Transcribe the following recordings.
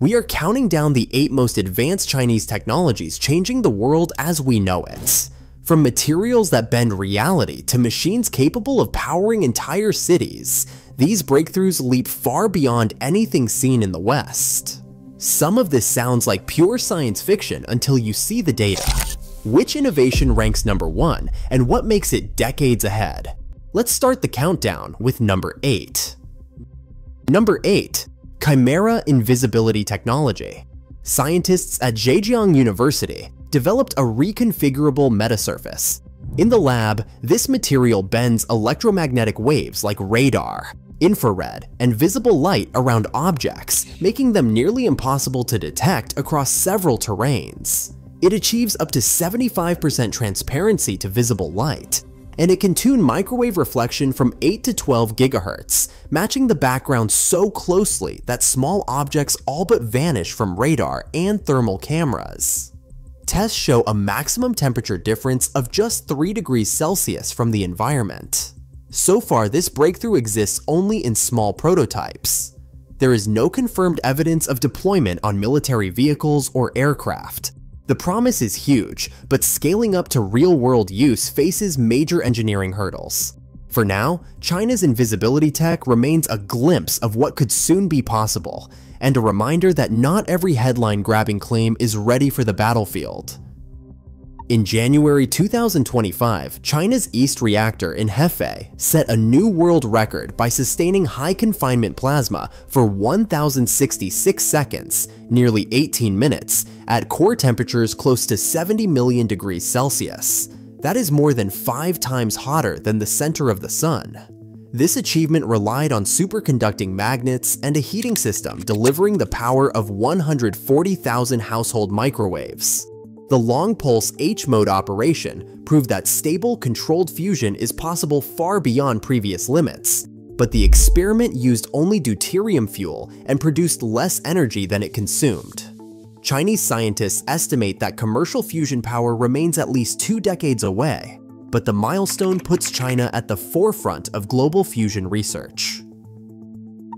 We are counting down the eight most advanced Chinese technologies changing the world as we know it. From materials that bend reality to machines capable of powering entire cities, these breakthroughs leap far beyond anything seen in the West. Some of this sounds like pure science fiction until you see the data. Which innovation ranks number one, and what makes it decades ahead? Let's start the countdown with number 8. Number 8. Chimera Invisibility Technology Scientists at Zhejiang University developed a reconfigurable metasurface. In the lab, this material bends electromagnetic waves like radar, infrared, and visible light around objects, making them nearly impossible to detect across several terrains. It achieves up to 75% transparency to visible light, and it can tune microwave reflection from 8 to 12 gigahertz, matching the background so closely that small objects all but vanish from radar and thermal cameras. Tests show a maximum temperature difference of just 3 degrees Celsius from the environment. So far, this breakthrough exists only in small prototypes. There is no confirmed evidence of deployment on military vehicles or aircraft. The promise is huge, but scaling up to real-world use faces major engineering hurdles. For now, China's invisibility tech remains a glimpse of what could soon be possible, and a reminder that not every headline-grabbing claim is ready for the battlefield. In January 2025, China's EAST reactor in Hefei set a new world record by sustaining high confinement plasma for 1066 seconds, nearly 18 minutes, at core temperatures close to 70 million degrees Celsius. That is more than five times hotter than the center of the sun. This achievement relied on superconducting magnets and a heating system delivering the power of 140,000 household microwaves. The long pulse H mode operation proved that stable, controlled fusion is possible far beyond previous limits, but the experiment used only deuterium fuel and produced less energy than it consumed. Chinese scientists estimate that commercial fusion power remains at least two decades away, but the milestone puts China at the forefront of global fusion research.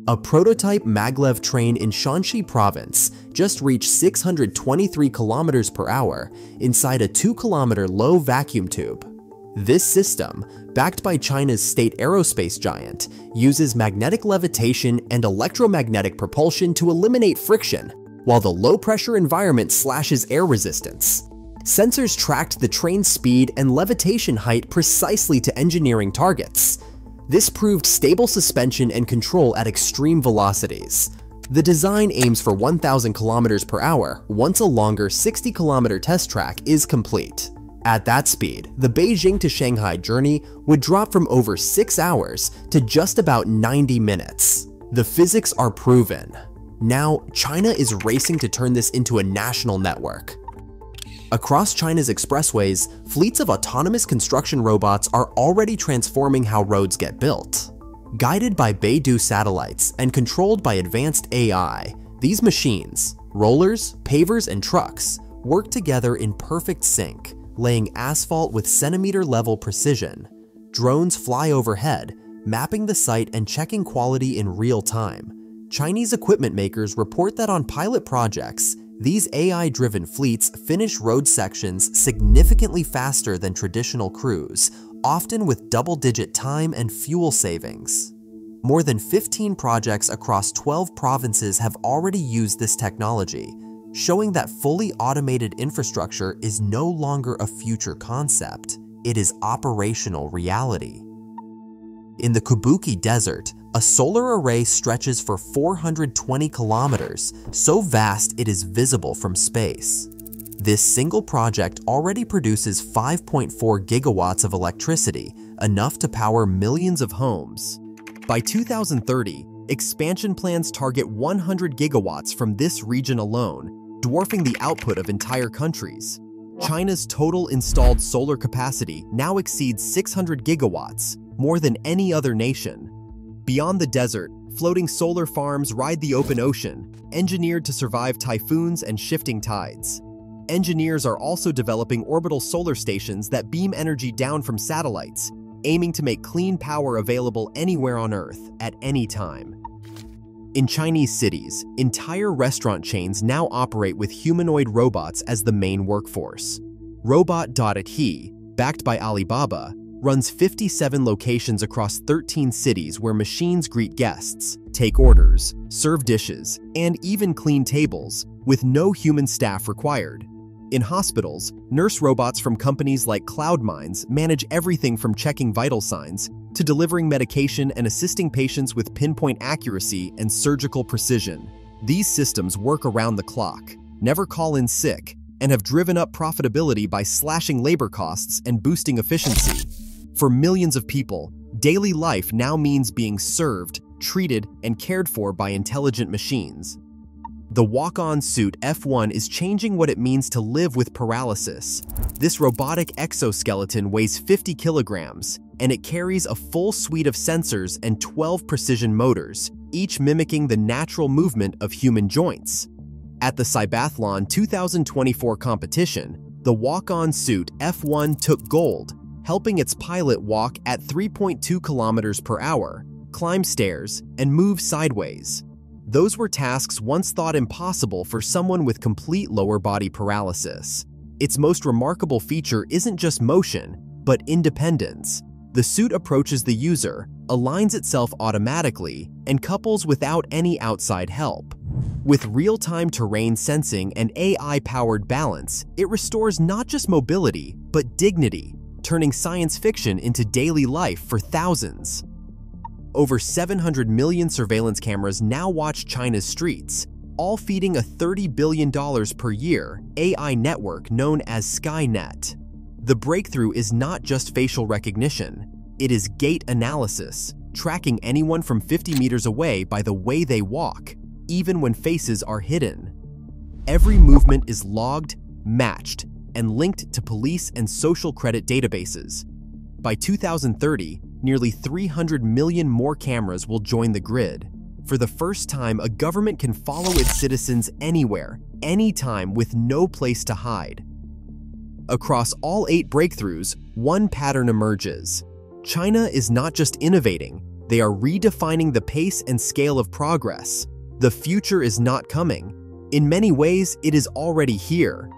A prototype maglev train in Shanxi province just reached 623 kilometers per hour inside a 2 kilometer low vacuum tube. This system, backed by China's state aerospace giant, uses magnetic levitation and electromagnetic propulsion to eliminate friction, while the low pressure environment slashes air resistance. Sensors tracked the train's speed and levitation height precisely to engineering targets, this proved stable suspension and control at extreme velocities. The design aims for 1,000 km per hour once a longer 60 km test track is complete. At that speed, the Beijing to Shanghai journey would drop from over 6 hours to just about 90 minutes. The physics are proven. Now, China is racing to turn this into a national network. Across China's expressways, fleets of autonomous construction robots are already transforming how roads get built. Guided by Beidou satellites and controlled by advanced AI, these machines, rollers, pavers, and trucks, work together in perfect sync, laying asphalt with centimeter-level precision. Drones fly overhead, mapping the site and checking quality in real time. Chinese equipment makers report that on pilot projects, these AI-driven fleets finish road sections significantly faster than traditional crews, often with double-digit time and fuel savings. More than 15 projects across 12 provinces have already used this technology, showing that fully automated infrastructure is no longer a future concept, it is operational reality. In the Kubuqi Desert, a solar array stretches for 420 kilometers, so vast it is visible from space. This single project already produces 5.4 gigawatts of electricity, enough to power millions of homes. By 2030, expansion plans target 100 gigawatts from this region alone, dwarfing the output of entire countries. China's total installed solar capacity now exceeds 600 gigawatts, more than any other nation. Beyond the desert, floating solar farms ride the open ocean, engineered to survive typhoons and shifting tides. Engineers are also developing orbital solar stations that beam energy down from satellites, aiming to make clean power available anywhere on Earth at any time. In Chinese cities, entire restaurant chains now operate with humanoid robots as the main workforce. Robot.he, backed by Alibaba, runs 57 locations across 13 cities where machines greet guests, take orders, serve dishes, and even clean tables, with no human staff required. In hospitals, nurse robots from companies like CloudMinds manage everything from checking vital signs to delivering medication and assisting patients with pinpoint accuracy and surgical precision. These systems work around the clock, never call in sick, and have driven up profitability by slashing labor costs and boosting efficiency. For millions of people, daily life now means being served, treated, and cared for by intelligent machines. The walk-on suit F1 is changing what it means to live with paralysis. This robotic exoskeleton weighs 50 kilograms, and it carries a full suite of sensors and 12 precision motors, each mimicking the natural movement of human joints. At the Cybathlon 2024 competition, the walk-on suit F1 took gold, helping its pilot walk at 3.2 kilometers per hour, climb stairs, and move sideways. Those were tasks once thought impossible for someone with complete lower body paralysis. Its most remarkable feature isn't just motion, but independence. The suit approaches the user, aligns itself automatically, and couples without any outside help. With real-time terrain sensing and AI-powered balance, it restores not just mobility, but dignity, turning science fiction into daily life for thousands. Over 700 million surveillance cameras now watch China's streets, all feeding a $30 billion per year AI network known as Skynet. The breakthrough is not just facial recognition, it is gait analysis, tracking anyone from 50 meters away by the way they walk, even when faces are hidden. Every movement is logged, matched, and linked to police and social credit databases. By 2030, nearly 300 million more cameras will join the grid. For the first time, a government can follow its citizens anywhere, anytime, with no place to hide. Across all eight breakthroughs, one pattern emerges. China is not just innovating, they are redefining the pace and scale of progress. The future is not coming. In many ways, it is already here,